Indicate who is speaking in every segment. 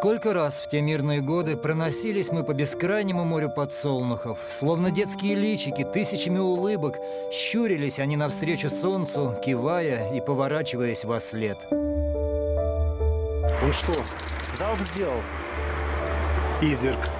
Speaker 1: Сколько раз в те мирные годы проносились мы по бескрайнему морю подсолнухов, словно детские личики, тысячами улыбок, щурились они навстречу солнцу, кивая и поворачиваясь во след.
Speaker 2: Он что, залп сделал? Изверг.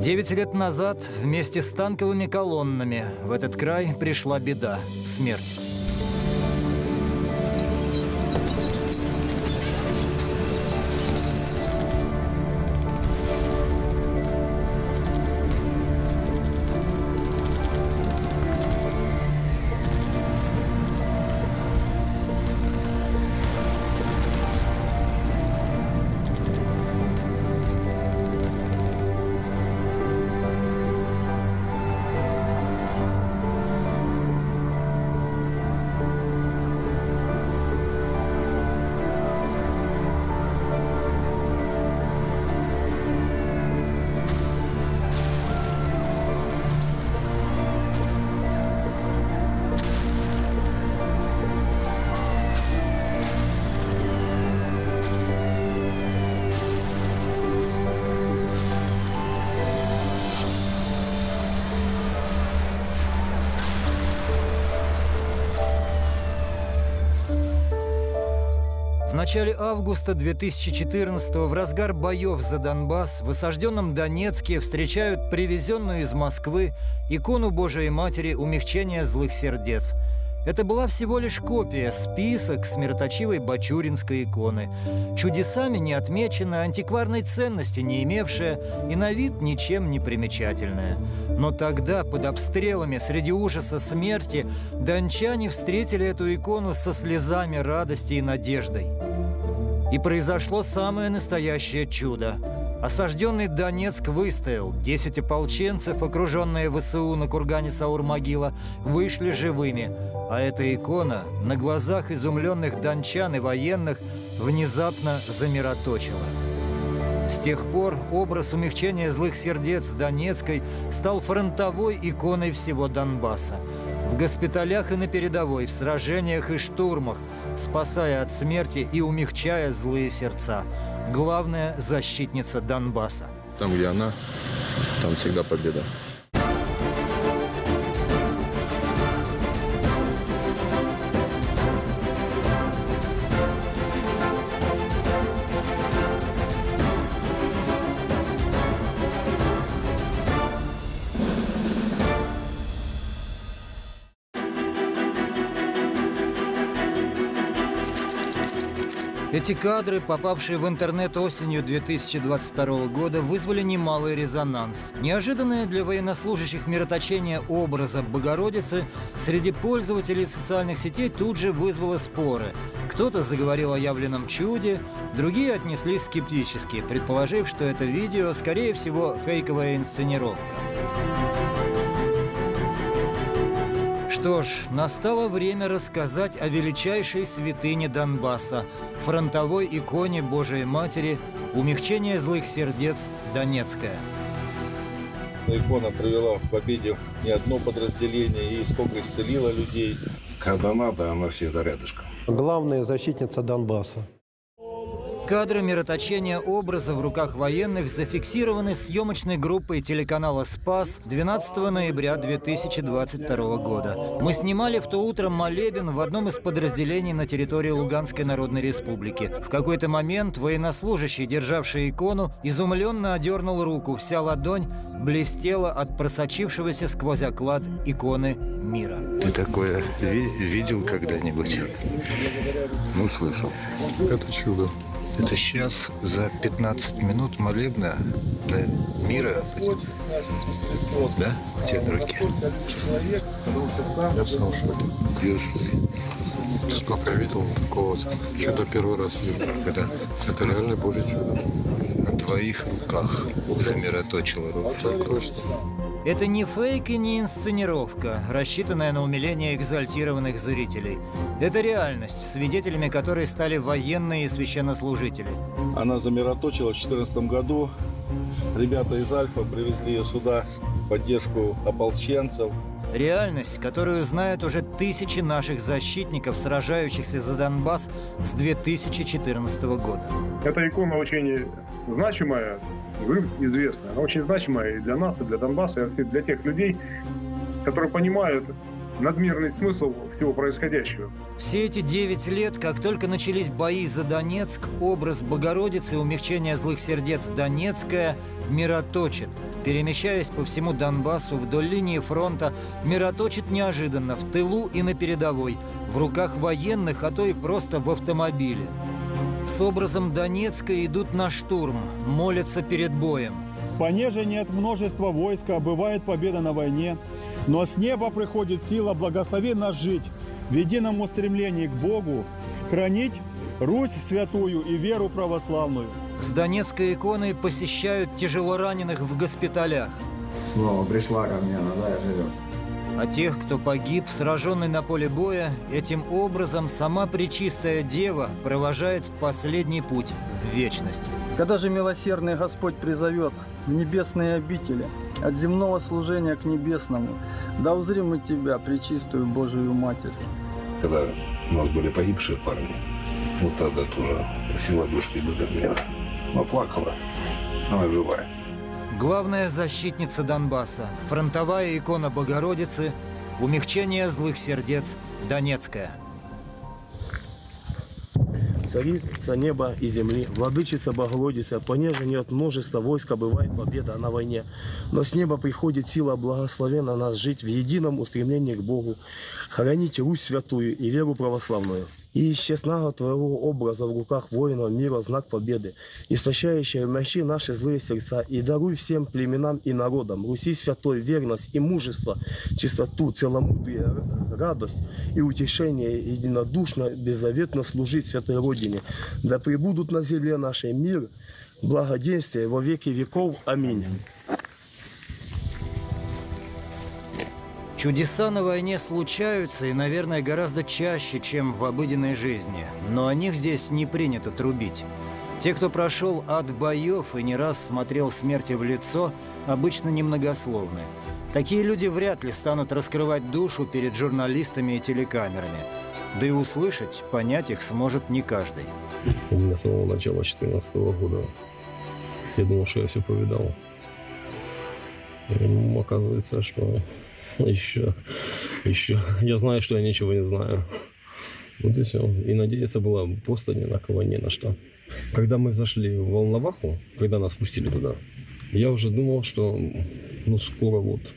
Speaker 1: Девять лет назад вместе с танковыми колоннами в этот край пришла беда – смерть. Начале августа 2014 в разгар боев за Донбасс в осажденном Донецке встречают привезенную из Москвы икону Божией Матери умягчения злых сердец. Это была всего лишь копия, список смерточивой бачуринской иконы. Чудесами не отмеченная, антикварной ценности не имевшая и на вид ничем не примечательная. Но тогда, под обстрелами, среди ужаса смерти, дончане встретили эту икону со слезами радости и надеждой. И произошло самое настоящее чудо. Осажденный Донецк выстоял. Десять ополченцев, окруженные ВСУ на кургане Саур-могила, вышли живыми. А эта икона на глазах изумленных дончан и военных внезапно замироточила. С тех пор образ умягчения злых сердец Донецкой стал фронтовой иконой всего Донбасса. В госпиталях и на передовой, в сражениях и штурмах, спасая от смерти и умягчая злые сердца. Главная защитница Донбасса.
Speaker 3: Там, где она, там всегда победа.
Speaker 1: Эти кадры, попавшие в интернет осенью 2022 года, вызвали немалый резонанс. Неожиданное для военнослужащих мироточение образа Богородицы среди пользователей социальных сетей тут же вызвало споры. Кто-то заговорил о явленном чуде, другие отнеслись скептически, предположив, что это видео, скорее всего, фейковая инсценировка. Что ж, настало время рассказать о величайшей святыне Донбасса, фронтовой иконе Божией Матери, умягчение злых сердец Донецкая.
Speaker 3: Икона привела к победе не одно подразделение и сколько исцелила людей.
Speaker 4: Когда надо, она всегда рядышком.
Speaker 5: Главная защитница Донбасса.
Speaker 1: Кадры мироточения образа в руках военных зафиксированы съемочной группой телеканала «Спас» 12 ноября 2022 года. Мы снимали в то утро молебен в одном из подразделений на территории Луганской Народной Республики. В какой-то момент военнослужащий, державший икону, изумленно одернул руку. Вся ладонь блестела от просочившегося сквозь оклад иконы мира.
Speaker 4: Ты такое ви- видел когда-нибудь?
Speaker 3: Ну, слышал.
Speaker 4: Это чудо.
Speaker 1: Это сейчас за 15 минут молебна для мира. Да?
Speaker 3: Что сам
Speaker 4: Я сам шоке. Сколько я видел такого чудо первый раз вижу.
Speaker 1: Когда
Speaker 4: Это реально Божье чудо.
Speaker 1: на твоих руках замироточила руку.
Speaker 4: Так точно.
Speaker 1: Это не фейк и не инсценировка, рассчитанная на умиление экзальтированных зрителей. Это реальность, свидетелями которой стали военные и священнослужители.
Speaker 3: Она замироточила в 2014 году. Ребята из Альфа привезли ее сюда в поддержку ополченцев.
Speaker 1: Реальность, которую знают уже тысячи наших защитников, сражающихся за Донбасс с 2014 года.
Speaker 6: Эта икона очень значимая, говорю, известная. Она очень значимая и для нас, и для Донбасса, и для тех людей, которые понимают надмирный смысл всего происходящего.
Speaker 1: Все эти девять лет, как только начались бои за Донецк, образ Богородицы и умягчения злых сердец Донецкая мироточит. Перемещаясь по всему Донбассу вдоль линии фронта, мироточит неожиданно в тылу и на передовой, в руках военных, а то и просто в автомобиле. С образом Донецка идут на штурм, молятся перед боем.
Speaker 7: Понеже нет множества войска, бывает победа на войне, но с неба приходит сила, благослови нас жить в едином устремлении к Богу, хранить Русь святую и веру православную.
Speaker 1: С Донецкой иконой посещают тяжелораненых в госпиталях.
Speaker 8: Снова пришла ко мне, она да, живет.
Speaker 1: А тех, кто погиб, сраженный на поле боя, этим образом сама Пречистая Дева провожает в последний путь в вечность.
Speaker 9: Когда же милосердный Господь призовет в небесные обители, от земного служения к небесному, да узрим мы Тебя, Пречистую Божию Матерь.
Speaker 4: Когда у нас были погибшие парни, вот тогда тоже сила душки были меня. Она плакала, она живая.
Speaker 1: Главная защитница Донбасса, фронтовая икона Богородицы, умягчение злых сердец Донецкая.
Speaker 10: Царица неба и земли, владычица Богородица, понеже нет множества войска, бывает победа на войне. Но с неба приходит сила благословена нас жить в едином устремлении к Богу, хранить Русь святую и веру православную. И из честного Твоего образа в руках воинов мира знак победы, истощающая мощи наши злые сердца, и даруй всем племенам и народам Руси святой верность и мужество, чистоту, целомудрие, радость и утешение, единодушно, беззаветно служить святой Родине. Да пребудут на земле нашей мир, благоденствие во веки веков. Аминь.
Speaker 1: Чудеса на войне случаются и, наверное, гораздо чаще, чем в обыденной жизни. Но о них здесь не принято трубить. Те, кто прошел от боев и не раз смотрел смерти в лицо, обычно немногословны. Такие люди вряд ли станут раскрывать душу перед журналистами и телекамерами. Да и услышать, понять их сможет не каждый.
Speaker 11: У меня с самого начала 2014 года. Я думал, что я все повидал. М, Оказывается, что еще, еще. Я знаю, что я ничего не знаю. Вот и все. И надеяться было просто ни на кого, ни на что. Когда мы зашли в Волноваху, когда нас пустили туда, я уже думал, что ну скоро вот,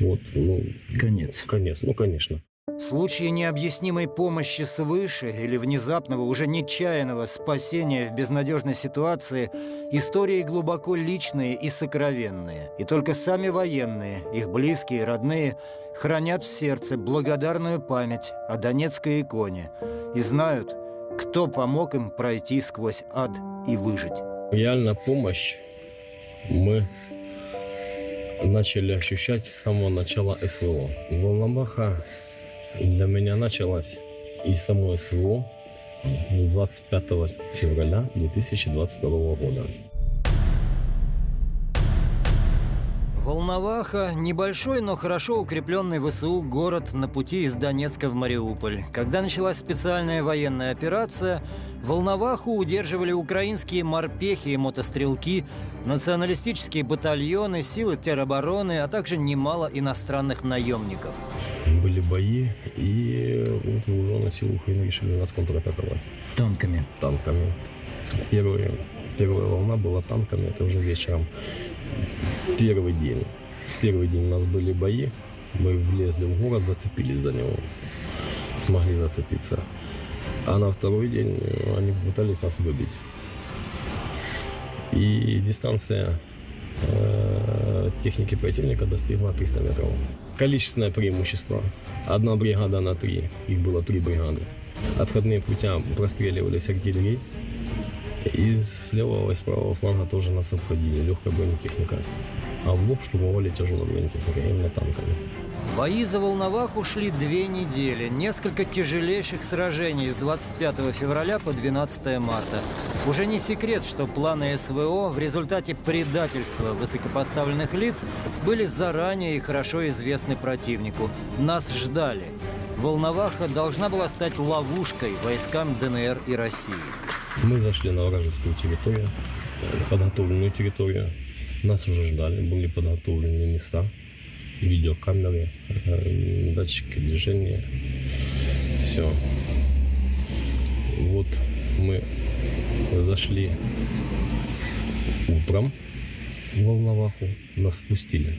Speaker 11: вот, ну...
Speaker 1: Конец.
Speaker 11: Конец, ну конечно.
Speaker 1: Случаи необъяснимой помощи свыше или внезапного, уже нечаянного спасения в безнадежной ситуации – истории глубоко личные и сокровенные. И только сами военные, их близкие, родные, хранят в сердце благодарную память о Донецкой иконе и знают, кто помог им пройти сквозь ад и выжить.
Speaker 11: Реально помощь мы начали ощущать с самого начала СВО. Для меня началась из самой СВО с 25 февраля 2022 года.
Speaker 1: Волноваха – небольшой, но хорошо укрепленный ВСУ город на пути из Донецка в Мариуполь. Когда началась специальная военная операция, Волноваху удерживали украинские морпехи и мотострелки, националистические батальоны, силы теробороны, а также немало иностранных наемников.
Speaker 11: Были бои, и вот вооруженные силы Украины решили нас контратаковать.
Speaker 1: Танками?
Speaker 11: Танками. Первые, первая волна была танками, это уже вечером. Первый день. В первый день у нас были бои. Мы влезли в город, зацепились за него. Смогли зацепиться. А на второй день они пытались нас выбить. И дистанция э, техники противника достигла 300 метров. Количественное преимущество. Одна бригада на три. Их было три бригады. Отходные путя простреливались артиллерией. И с левого и с правого фланга тоже нас обходили. Легкая бронетехника. А в лоб штурмовали тяжелая бронетехника, именно танками.
Speaker 1: Бои за Волноваху шли две недели. Несколько тяжелейших сражений с 25 февраля по 12 марта. Уже не секрет, что планы СВО в результате предательства высокопоставленных лиц были заранее и хорошо известны противнику. Нас ждали. Волноваха должна была стать ловушкой войскам ДНР и России.
Speaker 11: Мы зашли на вражескую территорию, подготовленную территорию. Нас уже ждали, были подготовлены места, видеокамеры, э, датчики движения. Все. Вот мы зашли утром в Волноваху, нас впустили.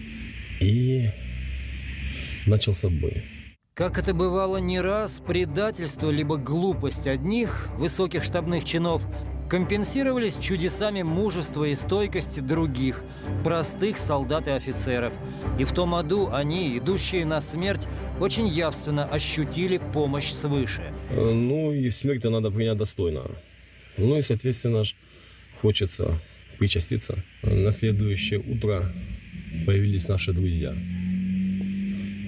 Speaker 11: И начался бой.
Speaker 1: Как это бывало не раз, предательство либо глупость одних высоких штабных чинов компенсировались чудесами мужества и стойкости других, простых солдат и офицеров. И в том аду они, идущие на смерть, очень явственно ощутили помощь свыше.
Speaker 11: Э, Ну и смерть надо принять достойно. Ну и, соответственно, хочется причаститься. На следующее утро появились наши друзья.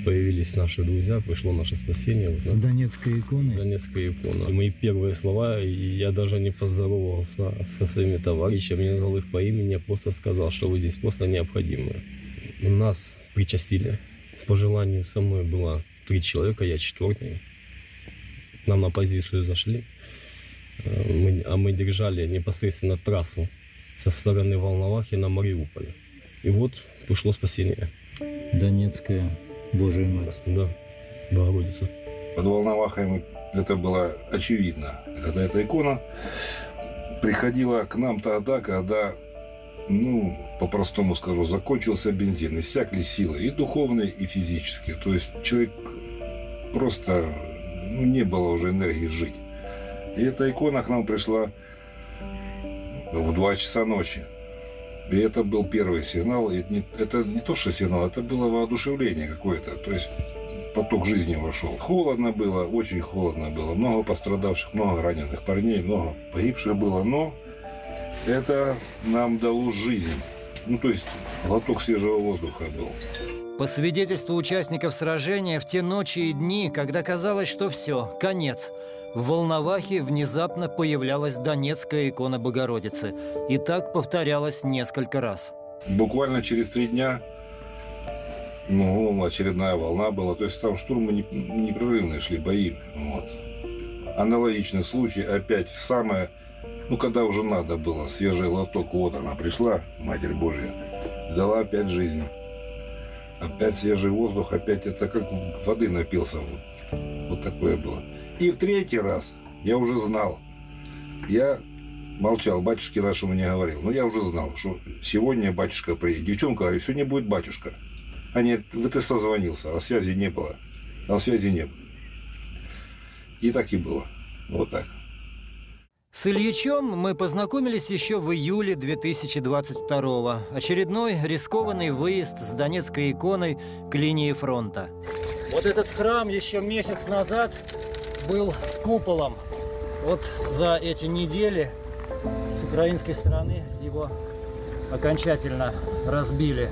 Speaker 11: Появились наши друзья, пришло наше спасение. Вот,
Speaker 1: С Донецкой иконой?
Speaker 11: Донецкая икона. И мои первые слова, я даже не поздоровался со своими товарищами, не назвал их по имени, я просто сказал, что вы здесь просто необходимы. Нас причастили. По желанию со мной было три человека, я четвертый. К нам на позицию зашли, Э, мы- а мы держали непосредственно трассу со стороны Волновахи на Мариуполь. И вот пришло спасение.
Speaker 1: Донецкая Божия Мать.
Speaker 11: Да, Богородица.
Speaker 4: Под Волновахой это было очевидно. Когда эта икона приходила к нам тогда, когда, ну, по-простому скажу, закончился бензин, иссякли силы и духовные, и физические. То есть человек просто, ну, не было уже энергии жить. И эта икона к нам пришла в 2 часа ночи. И это был первый сигнал. И это не, это не то, что сигнал, это было воодушевление какое-то. То есть поток жизни вошел. Холодно было, очень холодно было. Много пострадавших, много раненых парней, много погибших было. Но это нам дало жизнь. Ну, то есть глоток свежего воздуха был.
Speaker 1: По свидетельству участников сражения, в те ночи и дни, когда казалось, что все, конец, в Волновахе внезапно появлялась Донецкая икона Богородицы. И так повторялось несколько раз.
Speaker 4: Буквально через три дня ну, очередная волна была. То есть там штурмы не- непрерывные шли бои. Вот. Аналогичный случай опять самое, ну когда уже надо было, свежий лоток, вот она пришла, Матерь Божья, дала опять жизнь. Опять свежий воздух, опять это как воды напился. Вот, вот такое было. И в третий раз я уже знал. Я молчал, батюшке нашему не говорил. Но я уже знал, что сегодня батюшка приедет. Девчонка говорит, сегодня будет батюшка. А нет, вы ты созвонился, а связи не было. А связи не было. И так и было. Вот так.
Speaker 1: С Ильичом мы познакомились еще в июле 2022 Очередной рискованный выезд с Донецкой иконой к линии фронта. Вот этот храм еще месяц назад был с куполом. Вот за эти недели с украинской стороны его окончательно разбили.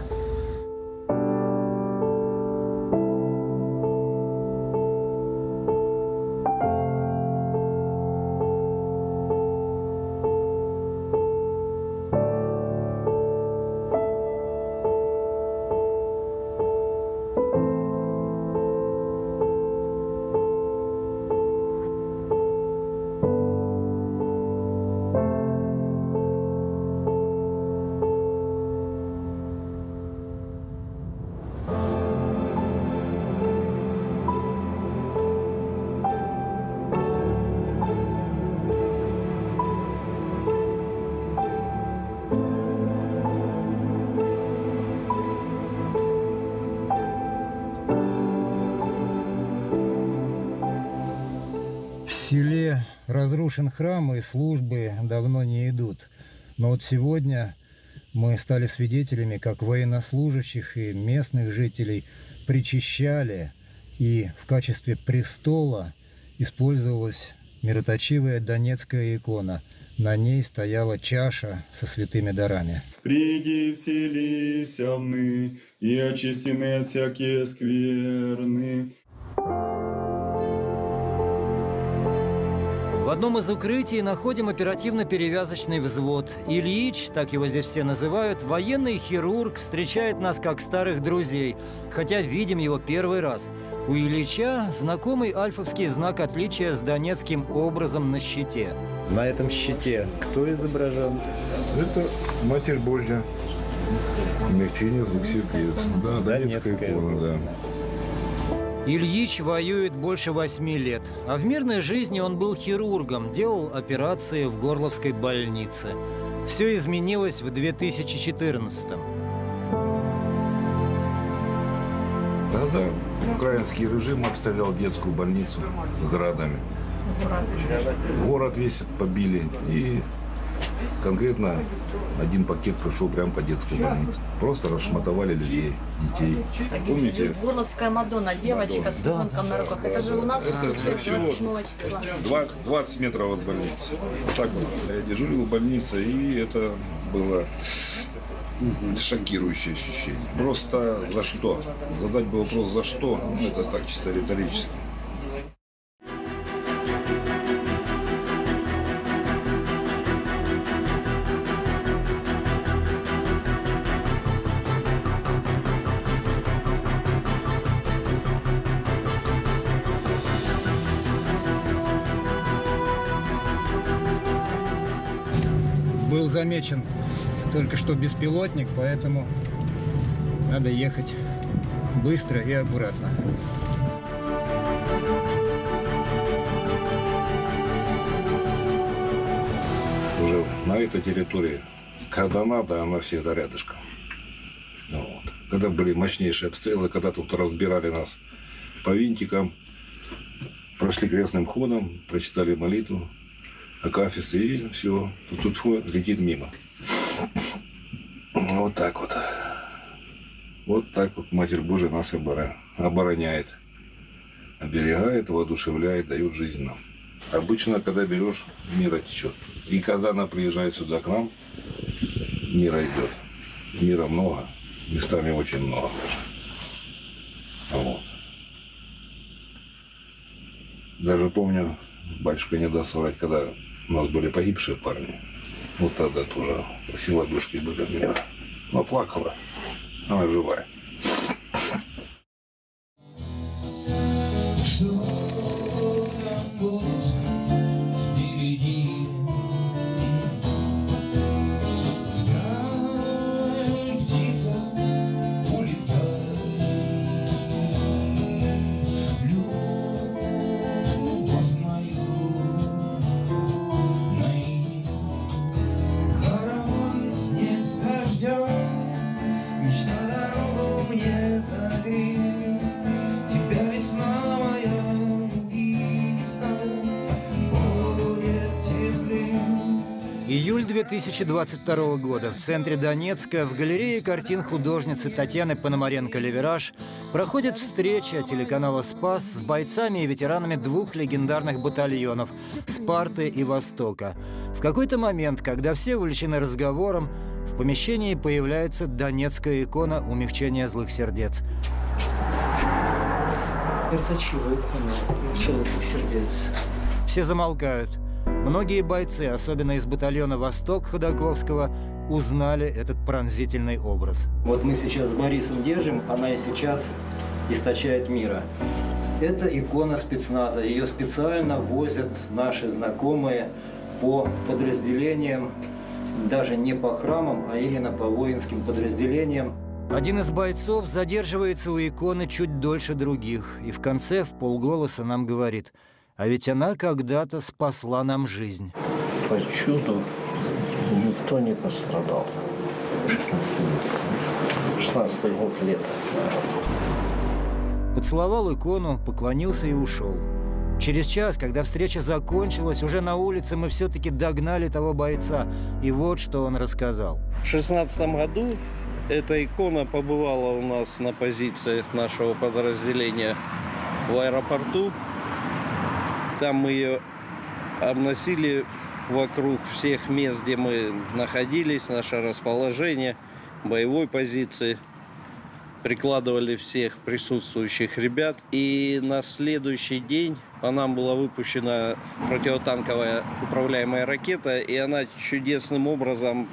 Speaker 1: Разрушен храм и службы давно не идут. Но вот сегодня мы стали свидетелями, как военнослужащих и местных жителей причащали, и в качестве престола использовалась мироточивая донецкая икона. На ней стояла чаша со святыми дарами.
Speaker 12: Приди, вселися вны, и очистены от всякие скверны.
Speaker 1: Одном из укрытий находим оперативно-перевязочный взвод. Ильич, так его здесь все называют, военный хирург, встречает нас как старых друзей, хотя видим его первый раз. У Ильича знакомый альфовский знак отличия с донецким образом на щите.
Speaker 13: На этом щите кто изображен?
Speaker 4: Это Матерь Божья. Злых сердец. Да, донецкая икона, да.
Speaker 1: Ильич воюет больше восьми лет, а в мирной жизни он был хирургом, делал операции в Горловской больнице. Все изменилось в 2014 -м.
Speaker 4: Тогда украинский режим обстрелял детскую больницу градами. Город весь побили. И конкретно один пакет пришел прямо по детской больнице. Просто расшматовали людей, детей. Помните?
Speaker 14: Горловская Мадонна, девочка с
Speaker 4: Да,
Speaker 14: ребенком на руках. Это же у нас
Speaker 4: Это
Speaker 14: случилось
Speaker 4: всего
Speaker 14: 27 числа.
Speaker 4: Два- 20 метров от больницы. Вот так было. Я дежурил в больнице, и это было шокирующее ощущение. Просто за что? Задать бы вопрос за что, ну, это так чисто риторически.
Speaker 1: Замечен только что беспилотник, поэтому надо ехать быстро и аккуратно.
Speaker 4: Уже на этой территории, когда надо, она всегда рядышком. Ну Вот. Когда были мощнейшие обстрелы, когда тут разбирали нас по винтикам, прошли крестным ходом, прочитали молитву, акафисты, и все. Тут, тут фу, летит мимо. Вот так вот. Вот так вот Матерь Божия нас обороняет, оберегает, воодушевляет, дает жизнь нам. Обычно, когда берешь, мира течет. И когда она приезжает сюда к нам, мира идет. Мира много, местами очень много. Вот. Даже помню, батюшка не даст соврать, когда у нас были погибшие парни. Вот тогда тоже сила душки были мира. Но плакала, она живая.
Speaker 15: Что
Speaker 1: 2022 года. В центре Донецка в галерее картин художницы Татьяны Пономаренко-Левераж проходит встреча телеканала «Спас» с бойцами и ветеранами двух легендарных батальонов «Спарты» и «Востока». В какой-то момент, когда все увлечены разговором, в помещении появляется донецкая икона умягчения злых сердец.
Speaker 16: Мерточивая икона, человек сердец.
Speaker 1: Все замолкают. Многие бойцы, особенно из батальона «Восток» Ходаковского, узнали этот пронзительный образ.
Speaker 13: Вот мы сейчас с Борисом держим, она и сейчас источает мира. Это икона спецназа. Ее специально возят наши знакомые по подразделениям, даже не по храмам, а именно по воинским подразделениям.
Speaker 1: Один из бойцов задерживается у иконы чуть дольше других и в конце в полголоса нам говорит, а ведь она когда-то спасла нам жизнь.
Speaker 17: По чуду никто не пострадал. 16 год. 16 год лета.
Speaker 1: Поцеловал икону, поклонился и ушел. Через час, когда встреча закончилась, уже на улице мы все-таки догнали того бойца. И вот что он рассказал.
Speaker 17: В шестнадцатом году эта икона побывала у нас на позициях нашего подразделения в аэропорту. Там мы ее обносили вокруг всех мест, где мы находились, наше расположение, боевой позиции. Прикладывали всех присутствующих ребят. И на следующий день по нам была выпущена противотанковая управляемая ракета, и она чудесным образом,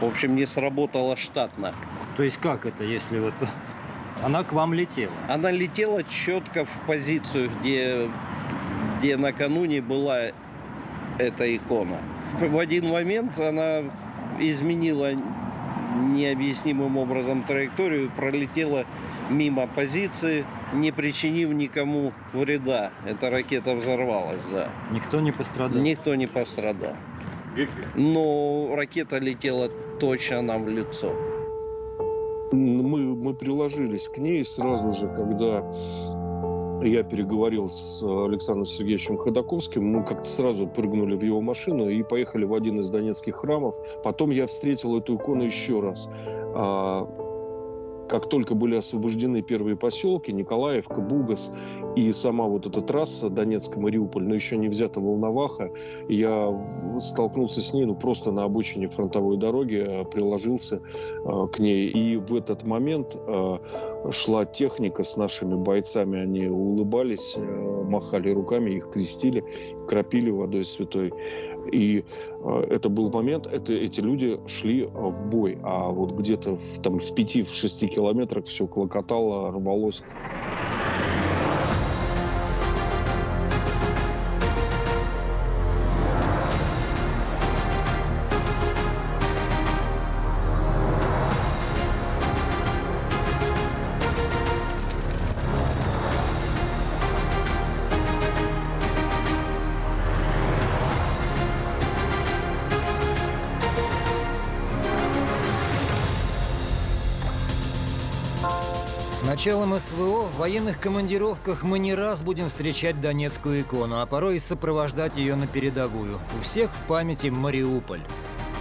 Speaker 17: в общем, не сработала штатно.
Speaker 18: То есть как это, если вот она к вам летела?
Speaker 17: Она летела четко в позицию, где, где накануне была эта икона. В один момент она изменила необъяснимым образом траекторию, пролетела мимо позиции, не причинив никому вреда. Эта ракета взорвалась, да.
Speaker 18: Никто не пострадал?
Speaker 17: Никто не пострадал. Но ракета летела точно нам в лицо.
Speaker 19: Мы, мы приложились к ней сразу же, когда я переговорил с Александром Сергеевичем Ходаковским. Мы как-то сразу прыгнули в его машину и поехали в один из донецких храмов. Потом я встретил эту икону еще раз. Как только были освобождены первые поселки, Николаевка, Бугас и сама вот эта трасса Донецк-Мариуполь, но еще не взята Волноваха, я столкнулся с ней ну, просто на обочине фронтовой дороги, э, приложился э, к ней. И в этот момент э, шла техника с нашими бойцами, они улыбались, э, махали руками, их крестили, кропили водой святой. И это был момент, это, эти люди шли э, в бой, а вот где-то в, там, в пяти, в шести километрах все клокотало, рвалось.
Speaker 1: Началом СВО в военных командировках мы не раз будем встречать Донецкую икону, а порой и сопровождать ее на передовую. У всех в памяти Мариуполь.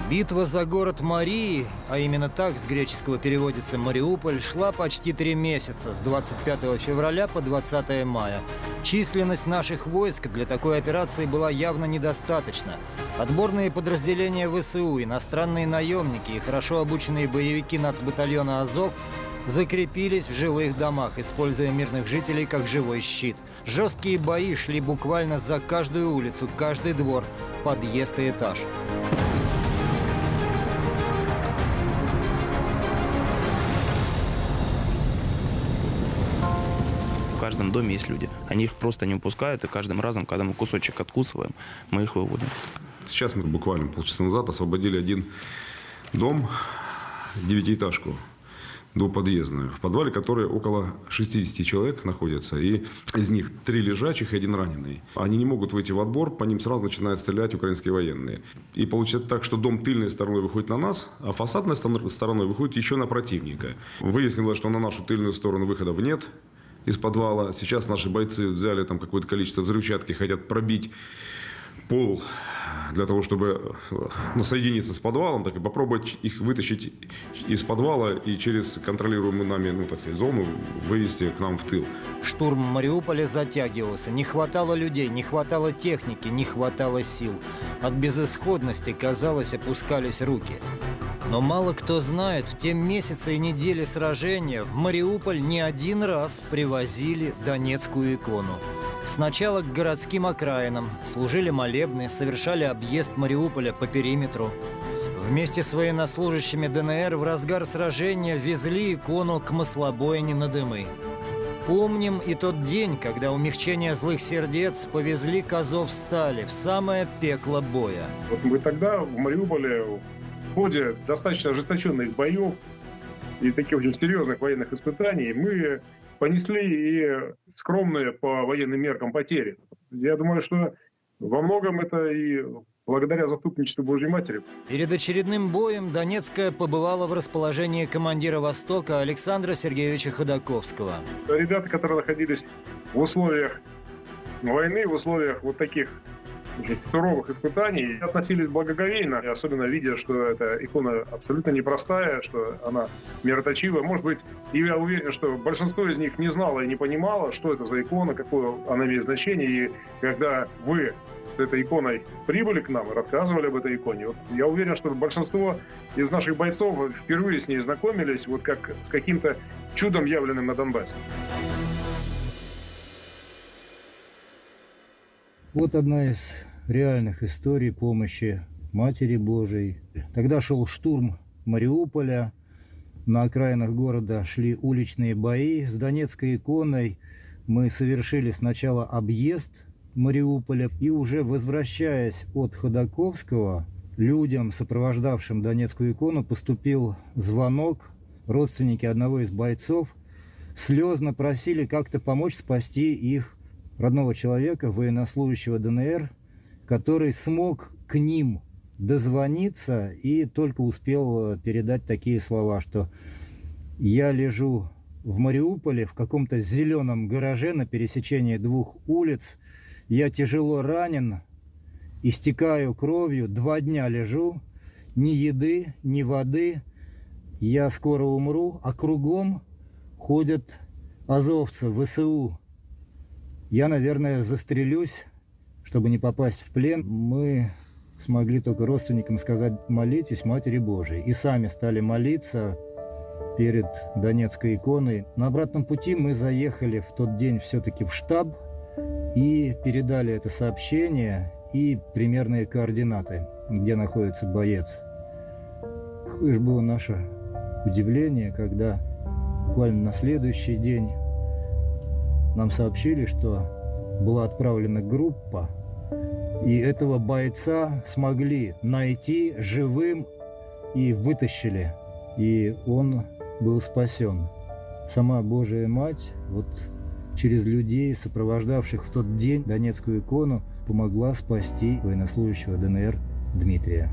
Speaker 1: Битва за город Марии, а именно так с греческого переводится Мариуполь, шла почти три месяца, с 25 февраля по 20 мая. Численность наших войск для такой операции была явно недостаточна. Отборные подразделения ВСУ, иностранные наемники и хорошо обученные боевики нацбатальона «Азов» закрепились в жилых домах, используя мирных жителей как живой щит. Жесткие бои шли буквально за каждую улицу, каждый двор, подъезд и этаж.
Speaker 20: В каждом доме есть люди. Они их просто не упускают, и каждым разом, когда мы кусочек откусываем, мы их выводим.
Speaker 4: Сейчас мы буквально полчаса назад освободили один дом, девятиэтажку, двухподъездную, в подвале которой около 60 человек находится, и из них три лежачих и один раненый. Они не могут выйти в отбор, по ним сразу начинают стрелять украинские военные. И получается так, что дом тыльной стороной выходит на нас, а фасадной стор- стороной выходит еще на противника. Выяснилось, что на нашу тыльную сторону выходов нет, из подвала. Сейчас наши бойцы взяли там какое-то количество взрывчатки, хотят пробить пол для того, чтобы ну, соединиться с подвалом, так и попробовать их вытащить из подвала и через контролируемую нами, ну, так сказать, зону вывести к нам в тыл.
Speaker 1: Штурм Мариуполя затягивался. Не хватало людей, не хватало техники, не хватало сил. От безысходности, казалось, опускались руки. Но мало кто знает, в те месяцы и недели сражения в Мариуполь не один раз привозили Донецкую икону. Сначала к городским окраинам, служили молебны, совершали объезд Мариуполя по периметру. Вместе с военнослужащими ДНР в разгар сражения везли икону к маслобойне на дымы. Помним и тот день, когда умягчение злых сердец повезли козов стали в самое пекло боя.
Speaker 6: Вот мы тогда в Мариуполе в ходе достаточно ожесточенных боев и таких очень серьезных военных испытаний мы понесли и скромные по военным меркам потери. Я думаю, что во многом это и благодаря заступничеству Божьей Матери.
Speaker 1: Перед очередным боем Донецкая побывала в расположении командира «Востока» Александра Сергеевича Ходаковского.
Speaker 6: Ребята, которые находились в условиях войны в условиях вот таких суровых испытаний относились благоговейно, и особенно видя, что эта икона абсолютно непростая, что она мироточивая. Может быть, я уверен, что большинство из них не знало и не понимало, что это за икона, какое она имеет значение. И когда вы с этой иконой прибыли к нам и рассказывали об этой иконе, вот я уверен, что большинство из наших бойцов впервые с ней знакомились вот как с каким-то чудом, явленным на Донбассе.
Speaker 1: Вот одна из реальных историй помощи Матери Божией. Тогда шел штурм Мариуполя. На окраинах города шли уличные бои. С Донецкой иконой мы совершили сначала объезд Мариуполя. И уже возвращаясь от Ходаковского, людям, сопровождавшим Донецкую икону, поступил звонок. Родственники одного из бойцов слезно просили как-то помочь спасти их родного человека, военнослужащего ДНР, который смог к ним дозвониться и только успел передать такие слова, что я лежу в Мариуполе в каком-то зеленом гараже на пересечении двух улиц, я тяжело ранен, истекаю кровью, два дня лежу, ни еды, ни воды, я скоро умру, а кругом ходят азовцы, ВСУ, я, наверное, застрелюсь, чтобы не попасть в плен. Мы смогли только родственникам сказать «молитесь Матери Божией». И сами стали молиться перед Донецкой иконой. На обратном пути мы заехали в тот день все-таки в штаб и передали это сообщение и примерные координаты, где находится боец. Какое же было наше удивление, когда буквально на следующий день нам сообщили, что была отправлена группа, и этого бойца смогли найти живым и вытащили. И он был спасен. Сама Божия Мать вот через людей, сопровождавших в тот день Донецкую икону, помогла спасти военнослужащего ДНР Дмитрия.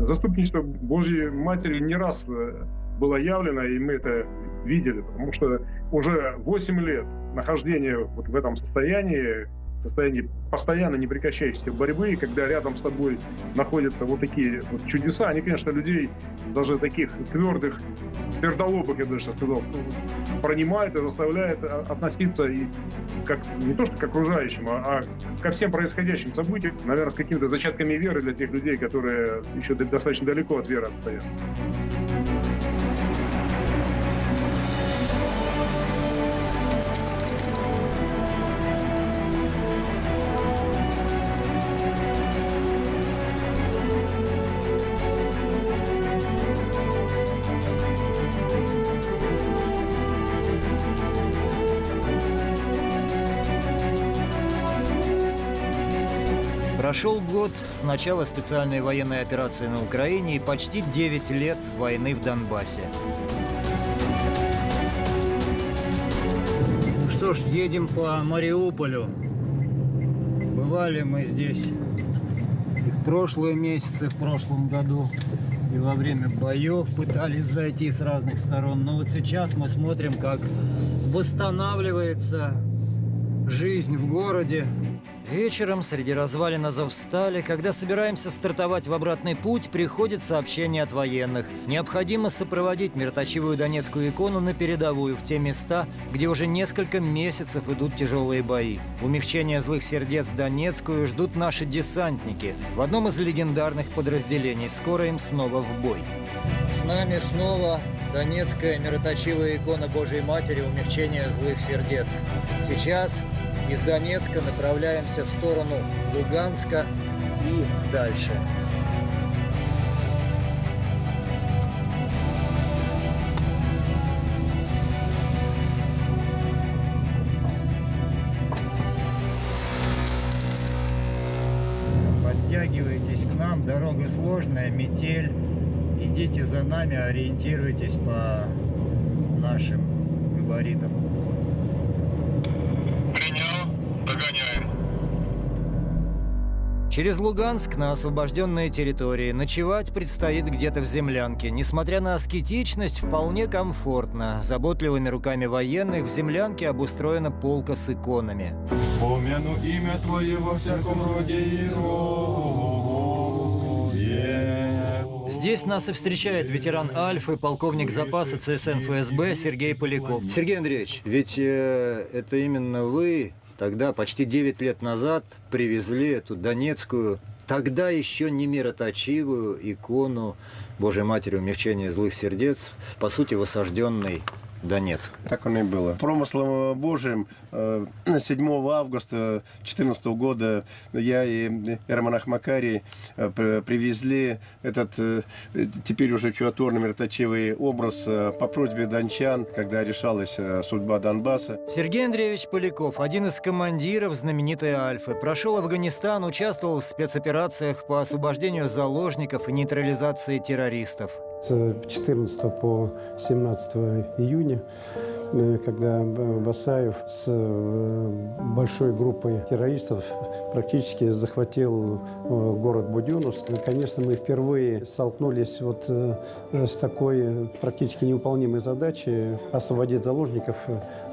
Speaker 6: Заступничество Божьей Матери не раз э, было явлено, и мы это видели, потому что уже 8 лет нахождения вот в этом состоянии, состоянии постоянно непрекращающейся борьбы, и когда рядом с тобой находятся вот такие вот чудеса, они, конечно, людей, даже таких твердых, твердолобых, я даже сейчас сказал, пронимают и заставляют относиться и как, не то что к окружающим, а, а ко всем происходящим событиям, наверное, с какими-то зачатками веры для тех людей, которые еще достаточно далеко от веры отстоят.
Speaker 1: Прошел год с начала специальной военной операции на Украине и почти 9 лет войны в Донбассе.
Speaker 16: Ну что ж, едем по Мариуполю. Бывали мы здесь в прошлые месяцы, в прошлом году, и во время боев пытались зайти с разных сторон. Но вот сейчас мы смотрим, как восстанавливается жизнь в городе.
Speaker 1: Вечером среди развалин Азовстали, когда собираемся стартовать в обратный путь, приходит сообщение от военных. Необходимо сопроводить мироточивую Донецкую икону на передовую, в те места, где уже несколько месяцев идут тяжелые бои. Умягчение злых сердец Донецкую ждут наши десантники в одном из легендарных подразделений. Скоро им снова в бой. С нами снова Донецкая мироточивая икона Божьей Матери умягчения злых сердец. Сейчас из Донецка направляемся в сторону Луганска и дальше.
Speaker 16: Подтягивайтесь к нам, дорога сложная, метель. Идите за нами, ориентируйтесь по нашим габаритам.
Speaker 1: Через Луганск на освобожденные территории ночевать предстоит где-то в землянке. Несмотря на аскетичность, вполне комфортно. Заботливыми руками военных в землянке обустроена полка с иконами.
Speaker 15: Помяну имя Твое во всяком роде и роде.
Speaker 1: Здесь нас и встречает ветеран Альфы, полковник запаса ЦСН ФСБ Сергей Поляков. Сергей Андреевич, ведь э, это именно вы тогда, почти 9 лет назад, привезли эту донецкую, тогда еще не мироточивую икону Божьей Матери умягчения злых сердец, по сути, в осажденный Донецк.
Speaker 5: Так оно и было. Промыслом Божьим э, 7 августа 2014 года я и Романах Макарий э, при- привезли этот э, теперь уже чудотворный мироточивый образ э, по просьбе дончан, когда решалась э, судьба Донбасса.
Speaker 1: Сергей Андреевич Поляков, один из командиров знаменитой Альфы, прошел Афганистан, участвовал в спецоперациях по освобождению заложников и нейтрализации террористов.
Speaker 5: С 14 по 17 июня, э, когда Басаев с э, большой группой террористов практически захватил э, город Буденновск, конечно, мы впервые столкнулись вот с такой практически невыполнимой задачей освободить заложников,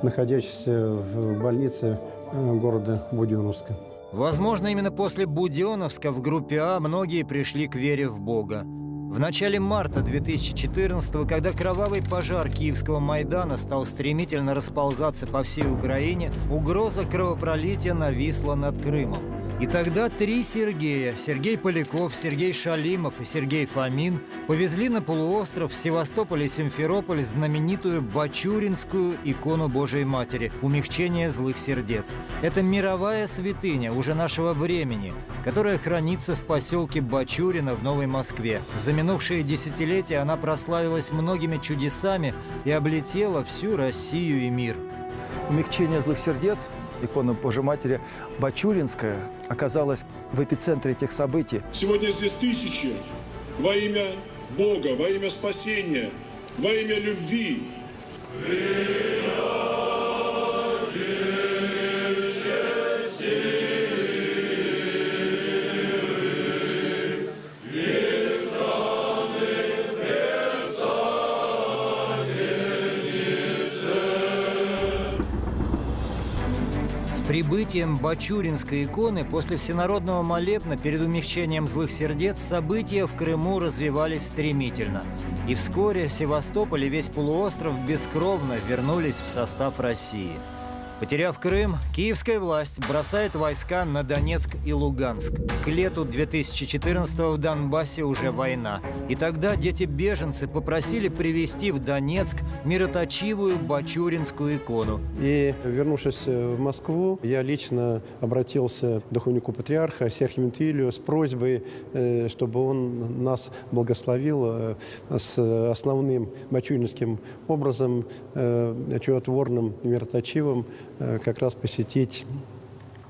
Speaker 5: находящихся в больнице города Буденновска.
Speaker 1: Возможно, именно после Буденовска в группе А многие пришли к вере в Бога. В начале марта 2014 когда кровавый пожар Киевского Майдана стал стремительно расползаться по всей Украине, угроза кровопролития нависла над Крымом. И тогда три Сергея – Сергей Поляков, Сергей Шалимов и Сергей Фомин – повезли на полуостров Севастополь и Симферополь знаменитую Бачуринскую икону Божией Матери – умягчение злых сердец. Это мировая святыня уже нашего времени, которая хранится в поселке Бачурино в Новой Москве. За минувшие десятилетия она прославилась многими чудесами и облетела всю Россию и мир.
Speaker 21: Умягчение злых сердец, икона Божьей Матери, Бачуринская, оказалась в эпицентре этих событий.
Speaker 22: Сегодня здесь тысячи во имя Бога, во имя спасения, во имя любви.
Speaker 1: С прибытием Бачуринской иконы после всенародного молебна перед умягчением злых сердец события в Крыму развивались стремительно. И вскоре Севастополь и весь полуостров бескровно вернулись в состав России. Потеряв Крым, киевская власть бросает войска на Донецк и Луганск. К лету 2014 в Донбассе уже война. И тогда дети-беженцы попросили привезти в Донецк мироточивую Бачуринскую икону.
Speaker 5: И, вернувшись э, в Москву, я лично обратился к духовнику патриарха Серхию Митвилию с просьбой, э, чтобы он нас благословил э, с основным бачуринским образом, чудотворным, мироточивым, как раз посетить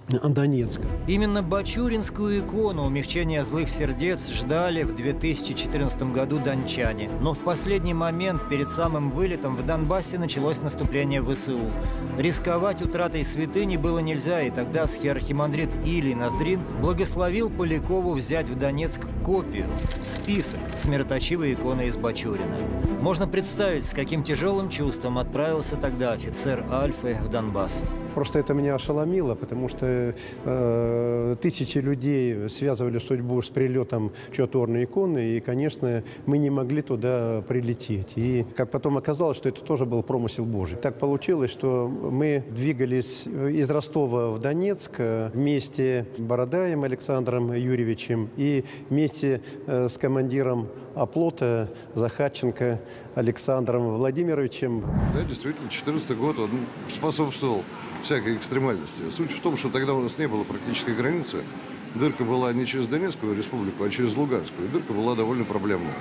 Speaker 5: Донецк.
Speaker 1: Именно Бачуринскую икону умягчения злых сердец ждали в 2014 году дончане. Но в последний момент, перед самым вылетом, в Донбассе началось наступление ВСУ. Рисковать утратой святыни было нельзя, и тогда схиархимандрит Илий Ноздрин благословил Полякову взять в Донецк копию, список с мироточивой иконой из Бачурина. Можно представить, с каким тяжелым чувством отправился тогда офицер Альфы в Донбасс.
Speaker 5: Просто это меня ошеломило, потому что э, тысячи людей связывали судьбу с прилетом чудотворной иконы, и, конечно, мы не могли туда прилететь. И как потом оказалось, что это тоже был промысел Божий. Так получилось, что мы двигались из Ростова в Донецк э, вместе с Бородаем Александром Юрьевичем и вместе э, с командиром оплота Захарченко Александром Владимировичем.
Speaker 23: Да, действительно, 2014 год он способствовал всякой экстремальности. Суть в том, что тогда у нас не было практической границы. Дырка была не через Донецкую республику, а через Луганскую. И дырка была довольно проблемная.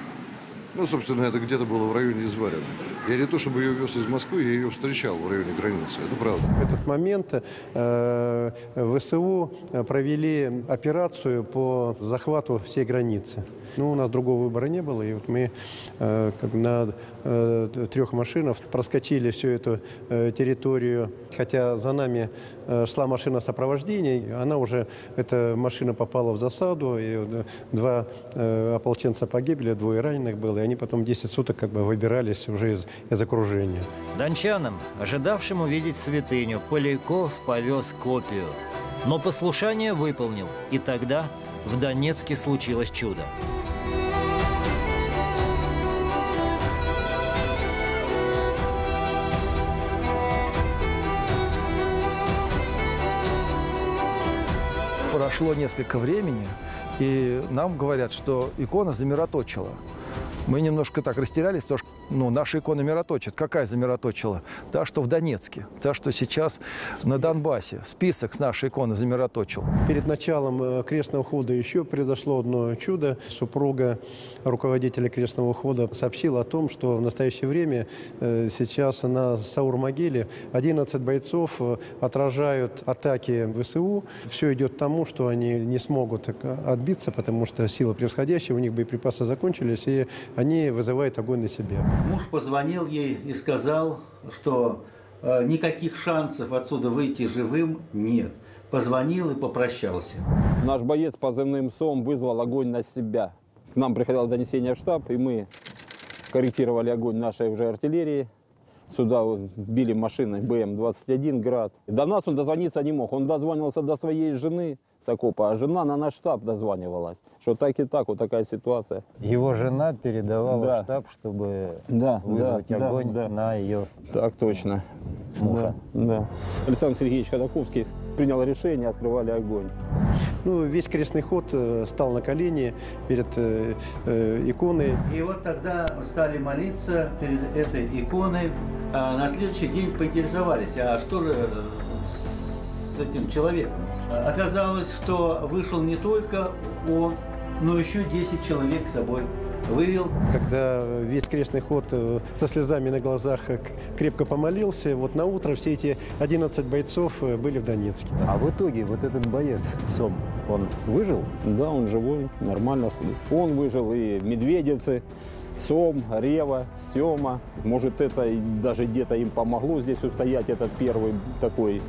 Speaker 23: Ну, собственно, это где-то было в районе Изварина. Я не то, чтобы ее вез из Москвы, я ее встречал в районе границы. Это правда.
Speaker 5: В этот момент э, ВСУ провели операцию по захвату всей границы. Но у нас другого выбора не было. И вот мы э, как на э, трех машинах проскочили всю эту э, территорию. Хотя за нами э, шла машина сопровождения, она уже, эта машина попала в засаду, и э, два э, ополченца погибли, двое раненых было, они потом 10 суток как бы выбирались уже из, из окружения.
Speaker 1: Дончанам, ожидавшим увидеть святыню, Поляков повез копию. Но послушание выполнил, и тогда в Донецке случилось чудо.
Speaker 21: Прошло несколько времени, и нам говорят, что икона замироточила. Мы немножко так растерялись, потому что ну, наша икона мироточит. Какая замироточила? Та, что в Донецке, та, что сейчас на Донбассе. Список с нашей иконы замироточил.
Speaker 5: Перед началом э, крестного хода еще произошло одно чудо. Супруга руководителя крестного хода сообщила о том, что в настоящее время э, сейчас на Саур-могиле 11 бойцов э, отражают атаки ВСУ. Все идет к тому, что они не смогут отбиться, потому что силы превосходящие, у них боеприпасы закончились, и они вызывают огонь на себя.
Speaker 24: Муж позвонил ей и сказал, что э, никаких шансов отсюда выйти живым нет. Позвонил и попрощался.
Speaker 25: Наш боец позывным СОМ вызвал огонь на себя. Нам приходило донесение в штаб, и мы корректировали огонь нашей уже артиллерии. Сюда били машины БМ-21 «Град». До нас он дозвониться не мог. Он дозвонился до своей жены с окопа, а жена на наш штаб дозванивалась. Что так и так, вот такая ситуация.
Speaker 18: Его жена передавала
Speaker 25: Да.
Speaker 18: в штаб, чтобы
Speaker 25: Да,
Speaker 18: вызвать
Speaker 25: да, да,
Speaker 18: огонь
Speaker 25: да.
Speaker 18: на ее
Speaker 25: Так точно.
Speaker 18: мужа.
Speaker 25: Да, да. Александр Сергеевич Ходаковский принял решение, открывали огонь.
Speaker 5: Ну, весь крестный ход э, стал на колени перед э, э, иконой.
Speaker 24: И вот тогда стали молиться перед этой иконой, а на следующий день поинтересовались, а что же э, с этим человеком? Оказалось, что вышел не только он, но еще 10 человек с собой вывел.
Speaker 5: Когда весь крестный ход э, со слезами на глазах э, крепко помолился, вот на утро все эти 11 бойцов э, были в Донецке.
Speaker 18: А в итоге вот этот боец Сом, он выжил?
Speaker 25: Да, он живой, нормально. Он выжил, и медведицы, Сом, Рева, Сема. Может, это даже где-то им помогло здесь устоять, этот первый такой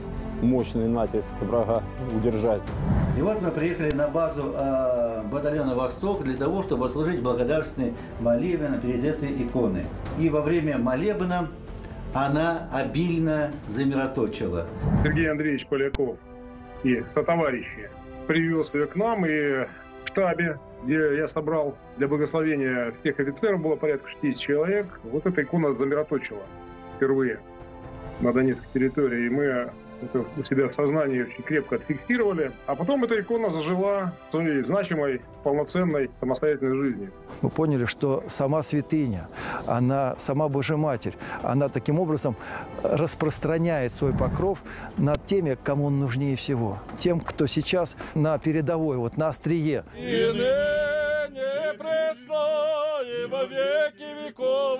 Speaker 25: мощный натиск врага удержать.
Speaker 24: И вот мы приехали на базу э, батальона «Восток» для того, чтобы служить благодарственный молебен перед этой иконой. И во время молебна она обильно замироточила.
Speaker 6: Сергей Андреевич Поляков и сотоварищи привез ее к нам, и в штабе, где я собрал для благословения всех офицеров, было порядка 60 человек, вот эта икона замироточила впервые на Донецкой территории, и мы это у себя в сознании очень крепко отфиксировали. А потом эта икона зажила своей значимой, полноценной, самостоятельной жизнью.
Speaker 21: Мы поняли, что сама святыня, она, сама Божья Матерь, она таким образом распространяет свой покров над теми, кому он нужнее всего. Тем, кто сейчас на передовой, вот на острие.
Speaker 26: И ныне и во веки веков.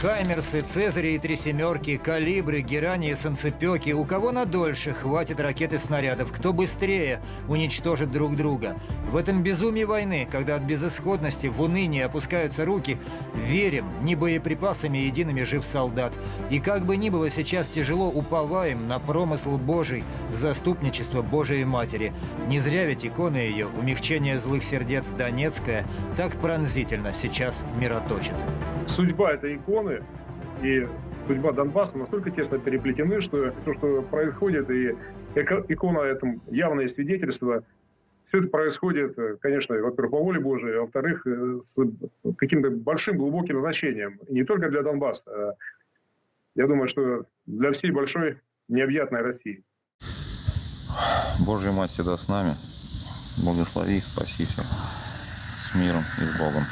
Speaker 1: Хаймерсы, Цезари и три семерки, калибры, герани и санцепеки. У кого надольше хватит ракет и снарядов, кто быстрее уничтожит друг друга. В этом безумии войны, когда от безысходности в уныние опускаются руки, верим, не боеприпасами едиными жив солдат. И как бы ни было сейчас тяжело, уповаем на промысл Божий, заступничество Божией Матери. Не зря ведь икона ее, умягчение злых сердец Донецкая, так пронзительно сейчас мироточит.
Speaker 6: судьба этой иконы и судьба Донбасса настолько тесно переплетены, что все, что происходит, и икона этому явное свидетельство, все это происходит, э, конечно, во-первых, по воле Божией, а во-вторых, э, с каким-то большим, глубоким значением. И не только для Донбасса, а, я думаю, что для всей большой необъятной России.
Speaker 27: Божья Мать всегда с нами. Благослови, спаси всех. С миром и с Богом.